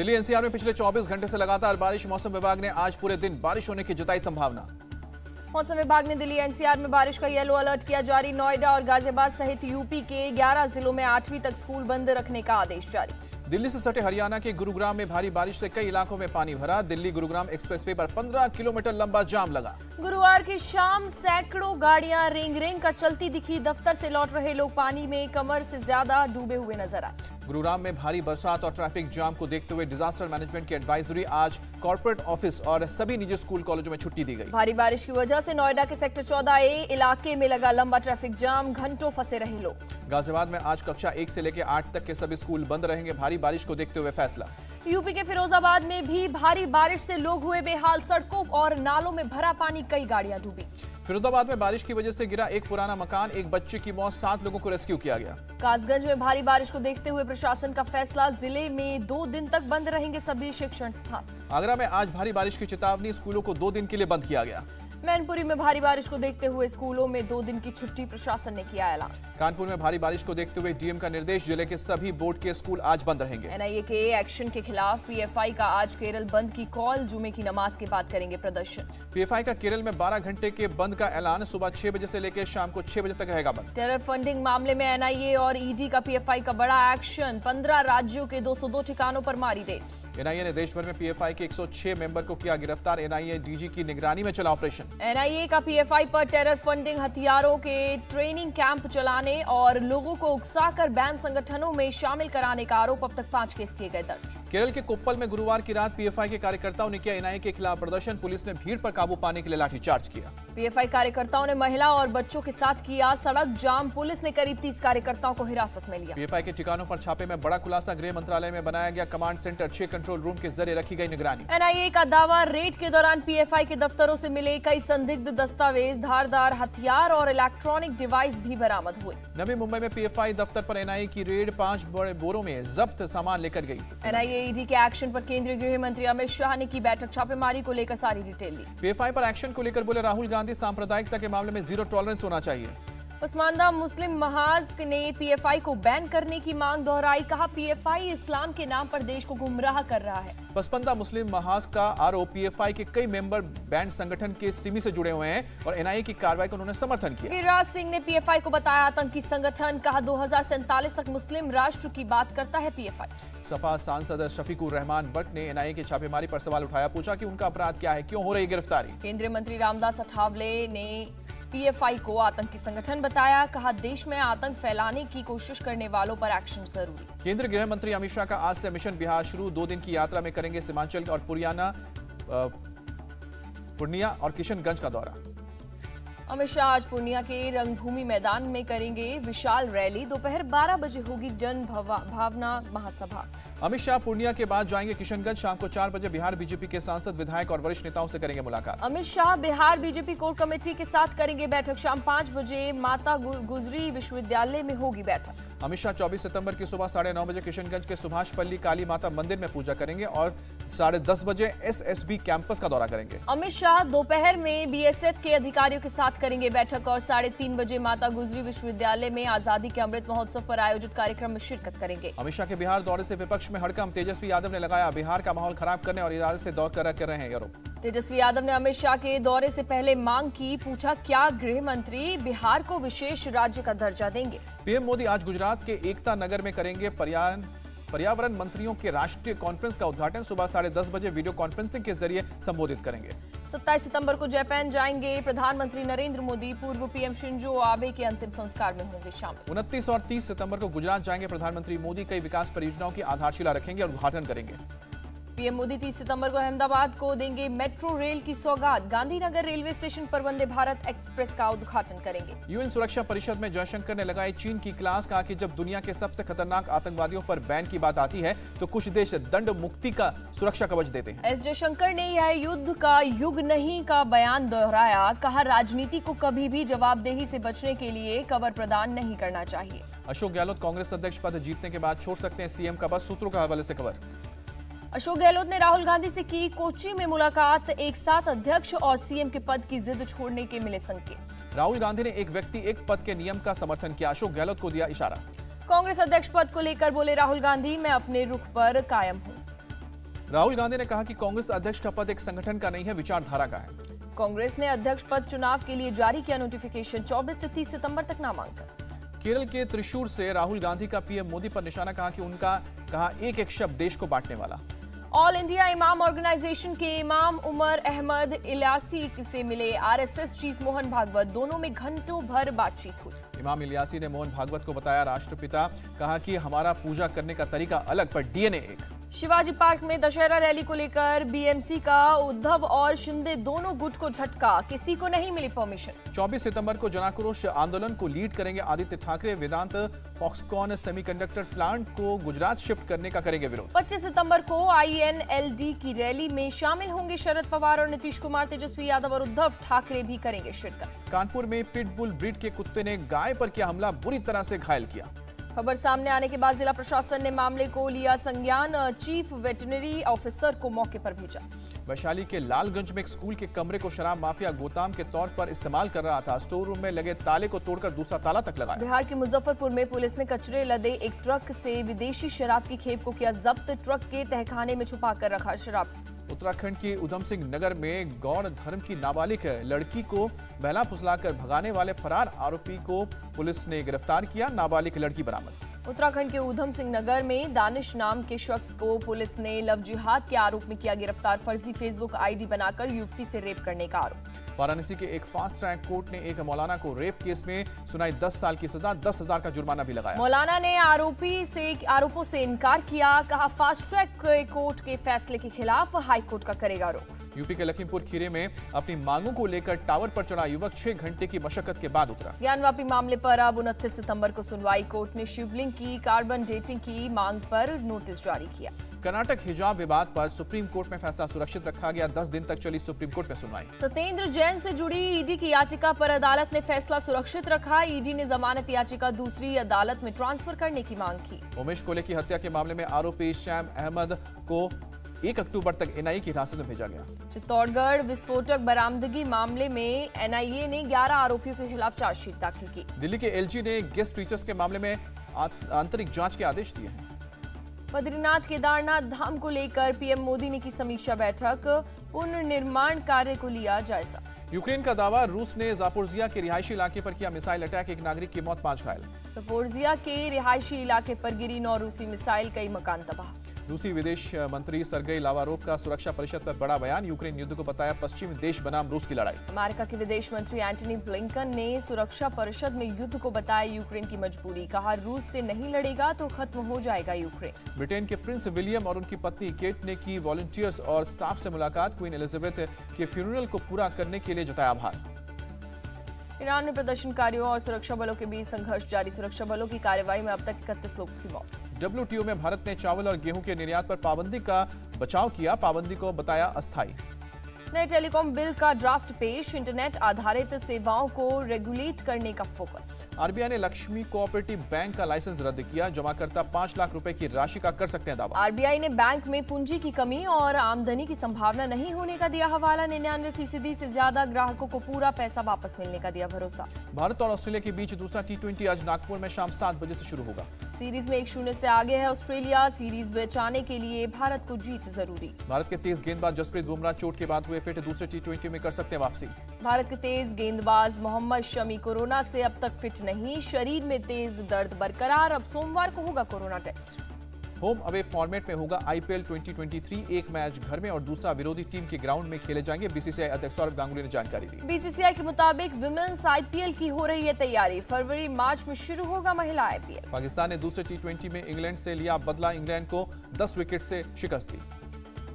Delhi NCR में पिछले 24 घंटे से लगातार बारिश। मौसम विभाग ने आज पूरे दिन बारिश होने की जताई संभावना। मौसम विभाग ने दिल्ली एनसीआर में बारिश का येलो अलर्ट किया। जारी नोएडा और गाजियाबाद सहित यूपी के 11 जिलों में आठवीं तक स्कूल बंद रखने का आदेश जारी। दिल्ली से सटे हरियाणा के गुरुग्राम में भारी बारिश से कई इलाकों में पानी भरा। दिल्ली गुरुग्राम एक्सप्रेसवे पर 15 किलोमीटर लंबा जाम लगा। गुरुवार की शाम सैकड़ों गाड़ियाँ रिंग रिंग कर चलती दिखी। दफ्तर से लौट रहे लोग पानी में कमर से ज़्यादा डूबे हुए नज़र आए। गुरुग्राम में भारी बरसात और ट्रैफ़िक जाम को देखते हुए डिजास्टर मैनेजमेंट की एडवाइजरी आज कॉर्पोरेट ऑफ़िस और सभी निजी स्कूल कॉलेजों में छुट्टी दी गई। भारी बारिश की वजह से नोएडा के सेक्टर चौदह ए इलाके में लगा लंबा ट्रैफ़िक जाम घंटों फंसे रहे लोग। गाजियाबाद में आज कक्षा एक से लेकर आठ तक के सभी स्कूल बंद रहेंगे। भारी बारिश को देखते हुए फैसला। यूपी के फिरोजाबाद में भी भारी बारिश से लोग हुए बेहाल सड़कों और नालों में भरा पानी कई गाड़ियाँ डूबी। फिरोजाबाद में बारिश की वजह से गिरा एक पुराना मकान। एक बच्चे की मौत सात लोगों को रेस्क्यू किया गया। कासगंज में भारी बारिश को देखते हुए प्रशासन का फैसला। ज़िले में दो दिन तक बंद रहेंगे सभी शिक्षण स्थान आगरा में आज भारी बारिश की चेतावनी स्कूलों को दो दिन के लिए बंद किया गया। मैनपुरी में भारी बारिश को देखते हुए स्कूलों में दो दिन की छुट्टी प्रशासन ने किया ऐलान। कानपुर में भारी बारिश को देखते हुए डीएम का निर्देश ज़िले के सभी बोर्ड के स्कूल आज बंद रहेंगे। एनआईए के एक्शन के खिलाफ पीएफआई का आज केरल बंद की कॉल जुमे की नमाज़ के बाद करेंगे प्रदर्शन। पीएफआई का केरल में 12 घंटे के बंद का ऐलान सुबह छह बजे ऐसी लेकर शाम को छह बजे तक रहेगा बंद। टेरर फंडिंग मामले में एनआईए और ईडी का पीएफआई का बड़ा एक्शन 15 राज्यों के 202 ठिकानों आरोप मारी रेड एनआईए ने देश भर में पीएफआई के 106 मेंबर को किया गिरफ़्तार। एनआईए डीजी की निगरानी में चला ऑपरेशन। एनआईए का पीएफआई पर टेरर फंडिंग हथियारों के ट्रेनिंग कैंप चलाने और लोगों को उकसाकर बैन संगठनों में शामिल कराने का आरोप अब तक पाँच केस किए गए दर्ज। केरल के कोप्पल में गुरुवार की रात पीएफआई के कार्यकर्ताओं ने किया एनआईए के खिलाफ प्रदर्शन। पुलिस ने भीड़ पर काबू पाने के लिए लाठीचार्ज किया। पीएफआई कार्यकर्ताओं ने महिला और बच्चों के साथ किया सड़क जाम। पुलिस ने करीब तीस कार्यकर्ताओं को हिरासत में लिया। पीएफआई के ठिकानों पर छापे में बड़ा खुलासा गृह मंत्रालय में बनाया गया। कमांड सेंटर छह कंट्रोल रूम के ज़रिए रखी गई निगरानी। एनआईए का दावा रेड के दौरान पीएफआई के दफ्तरों से मिले कई संदिग्ध दस्तावेज़ धारदार हथियार और इलेक्ट्रॉनिक डिवाइस भी बरामद हुए। नवी मुंबई में पीएफआई दफ्तर पर एनआईए की रेड पाँच बड़े बोरों में जब्त सामान लेकर गई एनआईए के एक्शन आरोप केंद्रीय गृह मंत्री अमित शाह ने की बैठक छापेमारी को लेकर सारी डिटेल ली। पीएफआई पर एक्शन को लेकर बोले राहुल गांधी सांप्रदायिकता के मामले में ज़ीरो टॉलरेंस होना चाहिए। पसमानदा मुस्लिम महाज ने पीएफआई को बैन करने की मांग दोहराई। कहा पीएफआई इस्लाम के नाम पर देश को गुमराह कर रहा है। पसपंदा मुस्लिम महाज का आरोप पीएफआई के कई मेंबर बैंड संगठन के सिमी से जुड़े हुए हैं और एनआईए की कार्रवाई का उन्होंने समर्थन किया। गिरिराज सिंह ने पीएफआई को बताया आतंकी संगठन कहा दो हज़ार सैंतालीस तक मुस्लिम राष्ट्र की बात करता है पीएफआई सपा सांसद शफीकुर रहमान भट्ट ने एनआईए की छापेमारी पर सवाल उठाया पूछा कि उनका अपराध क्या है क्यों हो रही गिरफ्तारी? केंद्रीय मंत्री रामदास अठावले ने पीएफआई को आतंकी संगठन बताया कहा देश में आतंक फैलाने की कोशिश करने वालों पर एक्शन ज़रूरी। केंद्रीय गृह मंत्री अमित शाह का आज से मिशन बिहार शुरू। दो दिन की यात्रा में करेंगे सीमांचल और पुरियाना पूर्णिया और किशनगंज का दौरा। अमित शाह आज पूर्णिया के रंगभूमि मैदान में करेंगे विशाल रैली। दोपहर 12 बजे होगी जन भावना महासभा। अमित शाह पूर्णिया के बाद जाएँगे किशनगंज शाम को चार बजे बिहार बीजेपी के सांसद विधायक और वरिष्ठ नेताओं से करेंगे मुलाकात। Amit Shah Bihar BJP core committee के साथ करेंगे बैठक। शाम पाँच बजे माता गुजरी विश्वविद्यालय में होगी बैठक। अमित शाह चौबीस सितंबर की सुबह साढ़े बजे किशनगंज के सुभाष पल्ली काली माता मंदिर में पूजा करेंगे और साढ़े दस बजे एसएसबी कैंपस का दौरा करेंगे। अमित शाह दोपहर में बीएसएफ के अधिकारियों के साथ करेंगे बैठक और साढ़े तीन बजे माता गुजरी विश्वविद्यालय में आज़ादी के अमृत महोत्सव पर आयोजित कार्यक्रम में शिरकत करेंगे। अमित शाह के बिहार दौरे से विपक्ष में हड़कम तेजस्वी यादव ने लगाया बिहार का माहौल खराब करने और इरादे से दौर कर रहे हैं आरोप तेजस्वी यादव ने अमित शाह के दौरे से पहले मांग की पूछा क्या गृह मंत्री बिहार को विशेष राज्य का दर्जा देंगे? पीएम मोदी आज गुजरात के एकता नगर में करेंगे पर्यावरण पर्यावरण मंत्रियों के राष्ट्रीय कॉन्फ्रेंस का उद्घाटन सुबह साढ़े दस बजे वीडियो कॉन्फ्रेंसिंग के ज़रिए संबोधित करेंगे। 27 सितंबर को जापान जाएँगे प्रधानमंत्री नरेंद्र मोदी। पूर्व पीएम शिंजो आबे के अंतिम संस्कार में होंगे शामिल। उनतीस और तीस सितंबर को गुजरात जाएँगे प्रधानमंत्री मोदी। कई विकास परियोजनाओं की आधारशिला रखेंगे और उद्घाटन करेंगे। पीएम मोदी 30 सितंबर को अहमदाबाद को देंगे मेट्रो रेल की सौगात। गांधीनगर रेलवे स्टेशन पर वंदे भारत एक्सप्रेस का उद्घाटन करेंगे। यूएन सुरक्षा परिषद में जयशंकर ने लगाई चीन की क्लास कहा कि जब दुनिया के सबसे खतरनाक आतंकवादियों पर बैन की बात आती है तो कुछ देश दंड मुक्ति का सुरक्षा कवच देते हैं। एस जयशंकर ने यह युद्ध का युग नहीं का बयान दोहराया कहा राजनीति को कभी भी जवाबदेही से बचने के लिए कवर प्रदान नहीं करना चाहिए। अशोक गहलोत कांग्रेस अध्यक्ष पद जीतने के बाद छोड़ सकते हैं सीएम का बस सूत्रों के हवाले से खबर। अशोक गहलोत ने राहुल गांधी से की कोची में मुलाकात। एक साथ अध्यक्ष और सीएम के पद की जिद छोड़ने के मिले संकेत। राहुल गांधी ने एक व्यक्ति एक पद के नियम का समर्थन किया। अशोक गहलोत को दिया इशारा। कांग्रेस अध्यक्ष पद को लेकर बोले राहुल गांधी मैं अपने रुख पर कायम हूँ। राहुल गांधी ने कहा कि कांग्रेस अध्यक्ष का पद एक संगठन का नहीं है विचारधारा का है। कांग्रेस ने अध्यक्ष पद चुनाव के लिए जारी किया नोटिफिकेशन 24 से 30 सितंबर तक नामांकन। केरल के त्रिशूर से राहुल गांधी का पीएम मोदी पर निशाना कहा कि उनका कहा एक एक शब्द देश को बांटने वाला। ऑल इंडिया इमाम ऑर्गेनाइजेशन के इमाम उमर अहमद इलियासी से मिले आरएसएस चीफ मोहन भागवत। दोनों में घंटों भर बातचीत हुई। इमाम इलियासी ने मोहन भागवत को बताया, राष्ट्रपिता कहा कि हमारा पूजा करने का तरीका अलग, पर डीएनए एक। शिवाजी पार्क में दशहरा रैली को लेकर बीएमसी का उद्धव और शिंदे दोनों गुट को झटका किसी को नहीं मिली परमिशन 24 सितंबर को जनाक्रोश आंदोलन को लीड करेंगे Aditya Thackeray Vedanta Foxconn semiconductor plant को गुजरात शिफ्ट करने का करेंगे विरोध। 25 सितंबर को आईएनएलडी की रैली में शामिल होंगे शरद पवार और नीतीश कुमार तेजस्वी यादव और उद्धव ठाकरे भी करेंगे शिरकत। कानपुर में पिटबुल ब्रीड के कुत्ते ने गाय पर किया हमला बुरी तरह से घायल किया। खबर सामने आने के बाद जिला प्रशासन ने मामले को लिया संज्ञान। चीफ वेटनरी ऑफिसर को मौके पर भेजा। वैशाली के लालगंज में एक स्कूल के कमरे को शराब माफिया गोताम के तौर पर इस्तेमाल कर रहा था। स्टोर रूम में लगे ताले को तोड़कर दूसरा ताला तक लगाया। बिहार के मुजफ्फरपुर में पुलिस ने कचरे लदे एक ट्रक से विदेशी शराब की खेप को किया जब्त। ट्रक के तहखाने में छुपा कर रखा शराब। उत्तराखंड के उधम सिंह नगर में गौड़ धर्म की नाबालिग लड़की को बहला फुसलाकर भगाने वाले फरार आरोपी को पुलिस ने गिरफ़्तार किया, नाबालिग लड़की बरामद। उत्तराखंड के उधम सिंह नगर में दानिश नाम के शख्स को पुलिस ने लव जिहाद के आरोप में किया गिरफ़्तार, फर्जी फेसबुक आईडी बनाकर युवती से रेप करने का आरोप। वाराणसी के एक फास्ट ट्रैक कोर्ट ने एक मौलाना को रेप केस में सुनाई 10 साल की सजा, दस हज़ार का जुर्माना भी लगाया। मौलाना ने आरोपी से, आरोपों से इनकार किया, कहा फास्ट ट्रैक कोर्ट के फैसले के खिलाफ हाईकोर्ट का करेगा रोक। यूपी के लखीमपुर खीरे में अपनी मांगों को लेकर टावर पर चढ़ा युवक छह घंटे की मशक्कत के बाद उतरा। ज्ञानवापी मामले पर अब उनतीस सितंबर को सुनवाई कोर्ट ने शिवलिंग की कार्बन डेटिंग की मांग पर नोटिस जारी किया। कर्नाटक हिजाब विवाद पर सुप्रीम कोर्ट में फैसला सुरक्षित रखा गया। दस दिन तक चली सुप्रीम कोर्ट में सुनवाई। सत्येंद्र जैन से जुड़ी ईडी की याचिका पर अदालत ने फैसला सुरक्षित रखा। ईडी ने जमानत याचिका दूसरी अदालत में ट्रांसफ़र करने की मांग की। उमेश कोले की हत्या के मामले में आरोपी श्याम अहमद को एक अक्टूबर तक एनआईए की हिरासत में भेजा गया। चित्तौड़गढ़ विस्फोटक बरामदगी मामले में एनआईए ने 11 आरोपियों के खिलाफ चार्जशीट दाखिल की। दिल्ली के एलजी ने गेस्ट टीचर्स के मामले में आंतरिक जाँच के आदेश दिए हैं। बद्रीनाथ केदारनाथ धाम को लेकर पीएम मोदी ने की समीक्षा बैठक पुनर्निर्माण कार्य को लिया जायजा। यूक्रेन का दावा रूस ने जापोर्जिया के रिहायशी इलाके पर किया मिसाइल अटैक एक नागरिक की मौत पाँच घायल। जापोर्जिया के रिहायशी इलाके पर गिरी नौ रूसी मिसाइल कई मकान तबाह। रूसी विदेश मंत्री सरगई लावारोव का सुरक्षा परिषद पर बड़ा बयान। यूक्रेन युद्ध को बताया पश्चिमी देश बनाम रूस की लड़ाई। अमेरिका के विदेश मंत्री एंटनी ब्लिंकन ने सुरक्षा परिषद में युद्ध को बताया यूक्रेन की मजबूरी। कहा रूस से नहीं लड़ेगा तो खत्म हो जाएगा यूक्रेन। ब्रिटेन के प्रिंस विलियम और उनकी पत्नी केट ने की वॉलंटियर्स और स्टाफ से मुलाकात। क्वीन एलिजाबेथ के फ्यूनरल को पूरा करने के लिए जताया आभार। ईरान में प्रदर्शनकारियों और सुरक्षा बलों के बीच संघर्ष। जारी सुरक्षा बलों की कार्रवाई में अब तक इकतीस लोगों की मौत। डब्ल्यूटीओ में भारत ने चावल और गेहूँ के निर्यात पर पाबंदी का बचाव किया, पाबंदी को बताया अस्थायी नए टेलीकॉम बिल का ड्राफ्ट पेश इंटरनेट आधारित सेवाओं को रेगुलेट करने का फोकस आरबीआई ने लक्ष्मी कोऑपरेटिव बैंक का लाइसेंस रद्द किया जमाकर्ता पाँच लाख रुपए की राशि का कर सकते हैं दावा। आरबीआई ने बैंक में पूंजी की कमी और आमदनी की संभावना नहीं होने का दिया हवाला निन्यानवे फ़ीसदी ऐसी ज़्यादा ग्राहकों को पूरा पैसा वापस मिलने का दिया भरोसा। भारत और ऑस्ट्रेलिया के बीच दूसरा टी आज नागपुर में शाम सात बजे ऐसी शुरू होगा। सीरीज़ में एक शून्य से आगे है ऑस्ट्रेलिया सीरीज़ बचाने के लिए भारत को जीत ज़रूरी। भारत के तेज गेंदबाज जसप्रीत बुमराह चोट के बाद हुए फिट दूसरे टी में कर सकते हैं वापसी। भारत के तेज गेंदबाज मोहम्मद शमी कोरोना से अब तक फिट नहीं शरीर में तेज दर्द बरकरार अब सोमवार को होगा corona test. Home away format में होगा आईपीएल 2023 एक मैच घर में और दूसरा विरोधी टीम के ग्राउंड में खेले जाएँगे। बीसीसीआई अध्यक्ष सौरभ गांगुली ने जानकारी दी। बीसीसीआई के मुताबिक विमेन्स आईपीएल की हो रही है तैयारी। फरवरी मार्च में शुरू होगा महिला आईपीएल पाकिस्तान ने दूसरे टी में इंग्लैंड से लिया बदला। इंग्लैंड को दस विकेट से शिकस्त दी।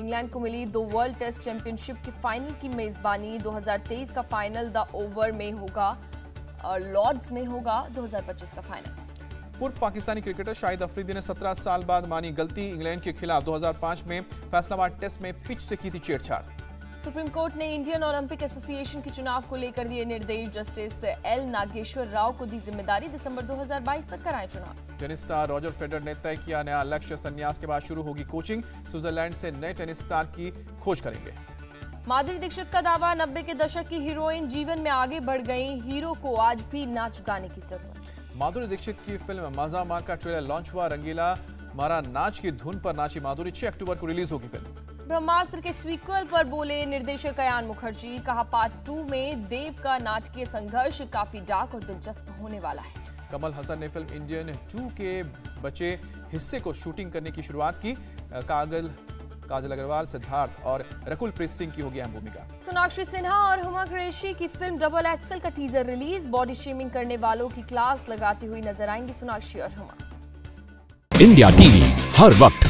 इंग्लैंड को मिली दो वर्ल्ड टेस्ट चैंपियनशिप के फाइनल की मेजबानी। 2023 का फाइनल द ओवर में होगा और लॉर्ड्स में होगा 2025 का फाइनल। पूर्व पाकिस्तानी क्रिकेटर शाहिद अफरीदी ने 17 साल बाद मानी गलती। इंग्लैंड के खिलाफ 2005 में फैसलाबाद टेस्ट में पिच से की थी छेड़छाड़। सुप्रीम कोर्ट ने इंडियन ओलंपिक एसोसिएशन के चुनाव को लेकर दिए निर्देश। जस्टिस एल नागेश्वर राव को दी ज़िम्मेदारी दिसंबर 2022 तक कराए चुनाव। टेनिस स्टार रॉजर फेडर ने तय किया नया लक्ष्य। संन्यास के बाद शुरू होगी कोचिंग। स्विट्जरलैंड से नए टेनिस स्टार की खोज करेंगे। माधुरी दीक्षित का दावा नब्बे के दशक की हीरोइन जीवन में आगे बढ़ गई। हीरो को आज भी नाच गाने की ज़रूरत। माधुरी दीक्षित की फ़िल्म मज़ा माँ का ट्रेलर लॉन्च हुआ। रंगीला मारा नाच की धुन पर नाची माधुरी। 6 अक्टूबर को रिलीज़ होगी फ़िल्म। ब्रह्मास्त्र के सीक्वल पर बोले निर्देशक अयान मुखर्जी। कहा पार्ट टू में देव का नाटकीय संघर्ष काफ़ी डार्क और दिलचस्प होने वाला है। कमल हसन ने फ़िल्म इंडियन टू के बचे हिस्से को शूटिंग करने की शुरुआत की। कागल काजल अग्रवाल सिद्धार्थ और रकुल प्रीत सिंह की होगी अहम भूमिका। सोनाक्षी सिन्हा और हुमा कुरैशी की फ़िल्म डबल एक्सल का टीजर रिलीज़ बॉडी शेमिंग करने वालों की क्लास लगाती हुई नज़र आएँगी सोनाक्षी और हुमा। इंडिया टीवी हर वक्त।